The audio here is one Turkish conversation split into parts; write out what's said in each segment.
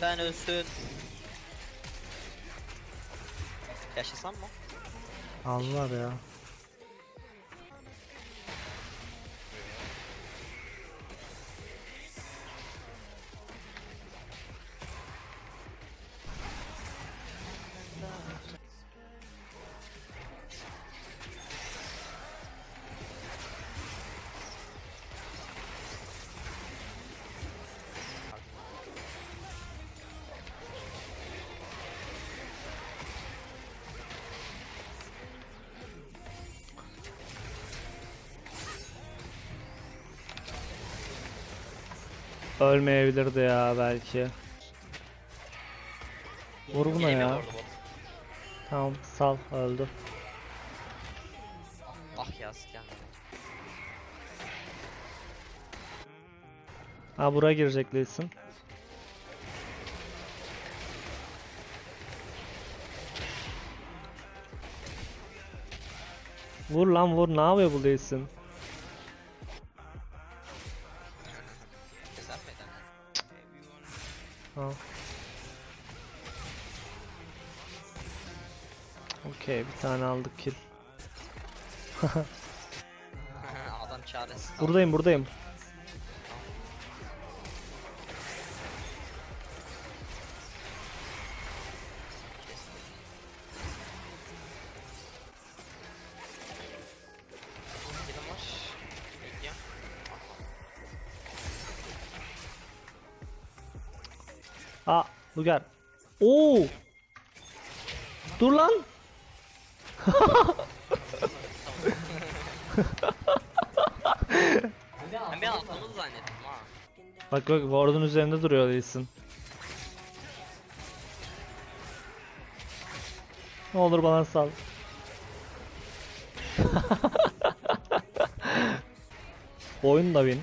Lütfen ölsün. Yaşasam mı? Aldılar ya. Ölmeyebilirdi ya belki. Vur buna ya. Tamam sal öldü. Ah ya siken. Ha buraya girecek Lee Sin. Vur lan vur ne yapıyor bu Lee Ha. Okey bir tane aldık kill. Adam çaresiz. Buradayım buradayım. Aa Luger. Oo. Dur lan. Ben bir an atlamını zannettim ha. Bak bak ward'un üzerinde duruyor Lee Sin. Ne olur bana sal. Oyun da win.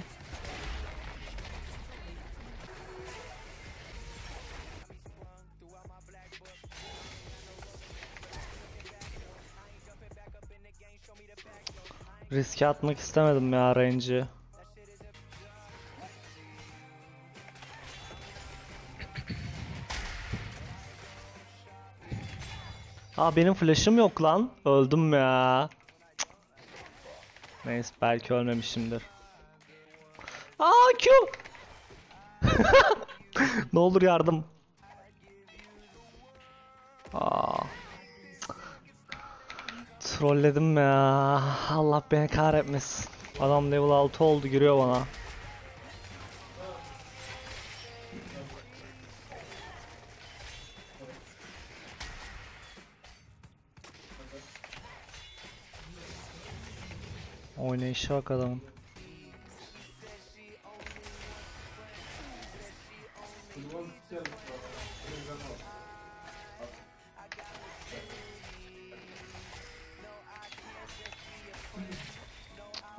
Riske atmak istemedim ya range'i. Aa benim flash'ım yok lan. Öldüm ya. Neyse belki ölmemişimdir. Aa Q. ne olur yardım. Aa. Trolledim ya. Allah beni kahretmesin. Adam level 6 oldu giriyor bana. Oynayışı bak adamın.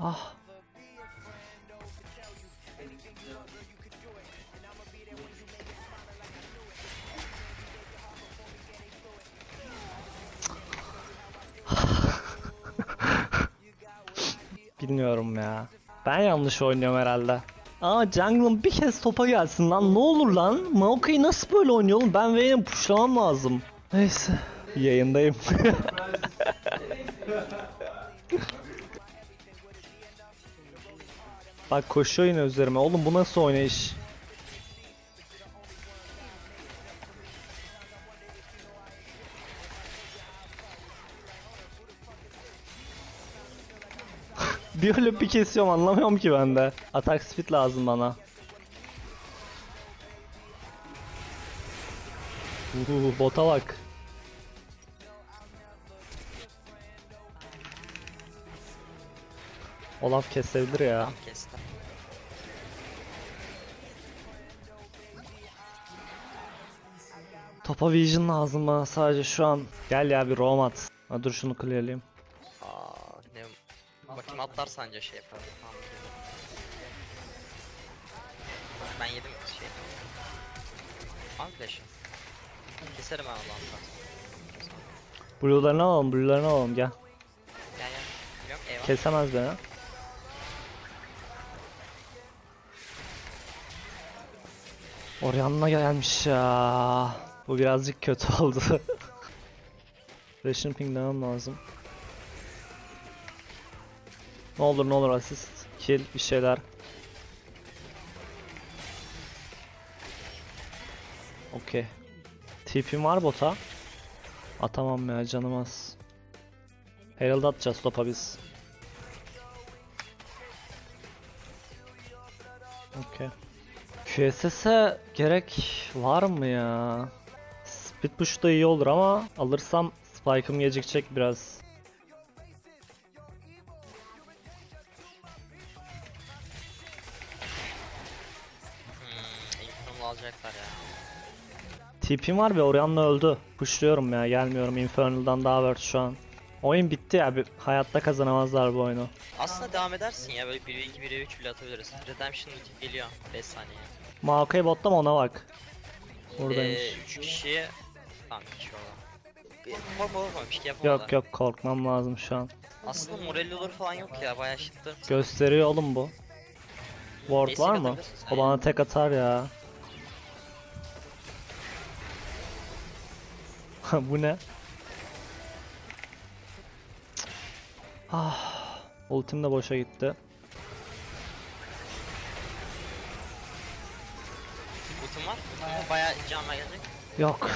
Ah. Bilmiyorum ya. Ben yanlış oynuyorum herhalde. Aa jungle'ın bir kez topa gelsin lan ne olur lan. Maokai'yi nasıl böyle oynuyor oğlum? Ben Vayne'i pushlamam lazım. Neyse. Yayındayım. Bak koşuyor yine üzerime. Oğlum bu nasıl oynayış? bir öyle bir kesiyorum anlamıyorum ki ben de. Atak speed lazım bana. Uuu bota bak. Olaf kesebilir ya. Tam kestim. Topa vision lazım bana sadece şu an. Gel ya bir roam at. Ha, dur şunu clearlayayım. Aa ne Bakayım atlar sence şey yapar. Tamam. Ben yedim şey. Al flash'ı. Keserim ben Allah'tan. Blue'larını alalım, blue'larını alalım gel. Gel gel. Biliyorum eyvah. Kesemez beni. Orianna gelmiş ya. Bu birazcık kötü oldu. Flash'ını pinglemem lazım. Ne olur ne olur asist, kill bir şeyler. Okey. TP'm var bota. Atamam ya canım az. Herald atacağız topa biz. Okey. QSS'e gerek var mı ya? Speed push da iyi olur ama alırsam spike'ım gecikecek biraz. Hmm, Infernal alacaklar ya. TP'm var ve Orianna öldü. Pushluyorum ya gelmiyorum Infernal'dan daha worth şu an. Oyun bitti ya bir hayatta kazanamazlar bu oyunu. Aslında devam edersin ya böyle 1v2 1v3 bile atabiliriz. Redemption geliyor 5 saniye. Maokai botta mı ona bak. Buradaymış. Ee, 3 kişi... Tamam 2 kişi orada. Mor mor mor bir şey yapamadı. Yok yok korkmam lazım şu an. Aslında moralli olur falan yok ya bayağı şıttır. Gösteriyor oğlum bu. Ward var mı? atabilirsin sen O bana tek atar ya. bu ne? Ah, ultim de boşa gitti. Ultim var. Ultim. Bayağı canla gelecek. Yok.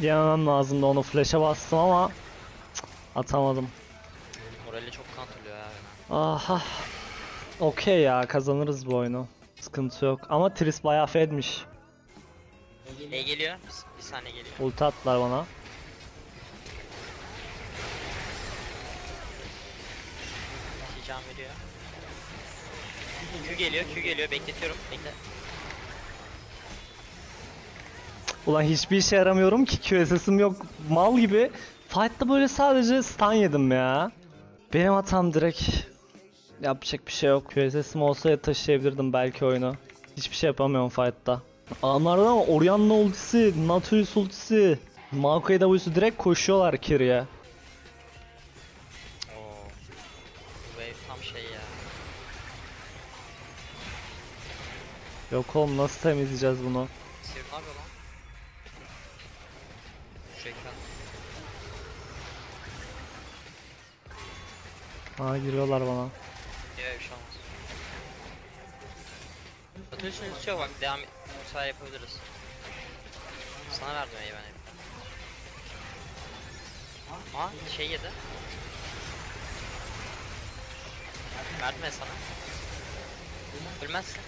Yememem lazımdı onu flash'a bastım ama cık, atamadım. Morali çok counterlıyor ya. Aha. Okey ya kazanırız bu oyunu. Sıkıntı yok. Ama Tris bayağı fedmiş. E geliyor. Bir, bir saniye geliyor. Ulti attılar bana. Can veriyor. Q geliyor, Q geliyor. Bekletiyorum. Bekle. Ulan hiçbir işe yaramıyorum ki QSS'im yok mal gibi. Fight'ta böyle sadece stun yedim ya. Benim hatam direkt. Yapacak bir şey yok. QSS'im olsaydı taşıyabilirdim belki oyunu. Hiçbir şey yapamıyorum fight'ta. Anlardan ama Orianna ultisi, Nautilus ultisi, Maokai W'su direkt koşuyorlar Kiri'ye. Şey ya. Yok oğlum nasıl temizleyeceğiz bunu? Aa giriyorlar bana. Yok bir şey olmaz. Üstü yok bak devam et. Sefer yapabiliriz. Sana verdim E'yi ben hep. Aa şey yedi. Verdim ben sana. Ölmezsin.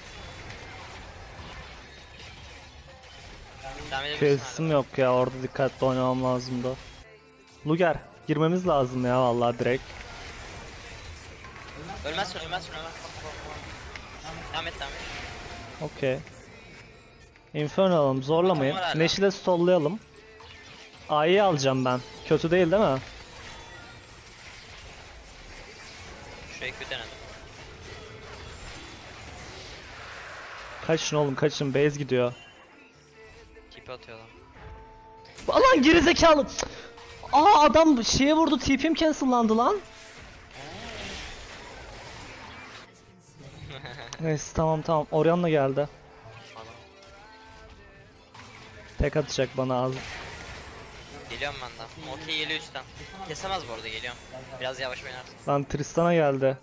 Devam edebilirsin hala. QSS'im yok ya orada dikkatli oynamam lazımdı. Luger girmemiz lazım ya vallahi direkt. Ölmezsin ölmezsin ölmezsin. Devam et devam et. Okey. Inferno alalım zorlamayın. Var hala. Neş'i de sollayalım. A'yı alacağım ben. Kötü değil değil mi? Şurayı Q denedim. Kaçın oğlum kaçın base gidiyor. Tipi atıyor adam. Alan gerizekalı. Aa adam şeye vurdu TP'm cancellandı lan. Neyse tamam tamam Orianna geldi. Adam. Tek atacak bana az. Geliyorum ben de. Okey geliyor üstten. Kesemez bu arada geliyorum. Biraz yavaş oynarsın. Lan Tristan'a geldi.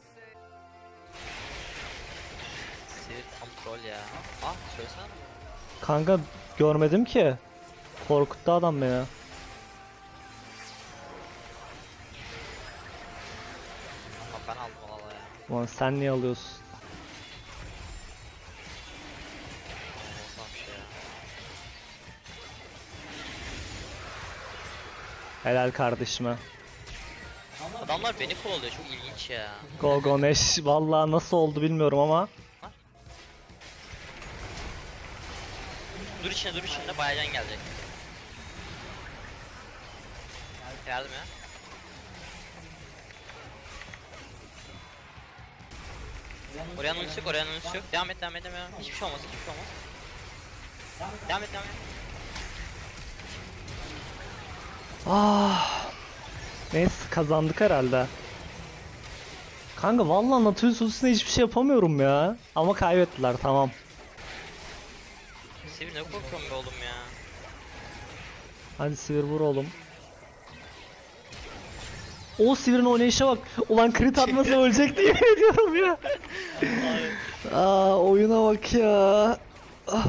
Sivir tam troll ya. Ah söylesene. Kanka görmedim ki. Korkuttu adam beni. Ha ben aldım valla ya. Lan sen niye alıyorsun? Helal kardeşime. Adamlar beni kovalıyor çok ilginç ya. Go go Neş. Vallahi nasıl oldu bilmiyorum ama. Dur içine dur içine bayağı can gelecek. Yardım ya. Oraya ultisi yok, oraya ultisi yok. Devam et, devam et, devam et. Hiçbir şey olmaz, hiçbir şey olmaz. Devam et, devam et. Ah. Neyse kazandık herhalde. Kanka vallahi Nautilus ultisine hiçbir şey yapamıyorum ya. Ama kaybettiler tamam. Sivir ne korkuyorum be oğlum ya. Hadi Sivir vur oğlum. O Sivir'in oynayışa bak. Ulan crit atmasa ölecek diye ediyorum ya. Aa oyuna bak ya. Ah.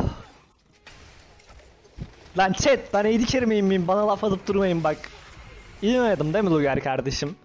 Lan chat ben AD carry miyim? Bana laf atıp durmayın bak. İyi oynadım değil mi Luger kardeşim?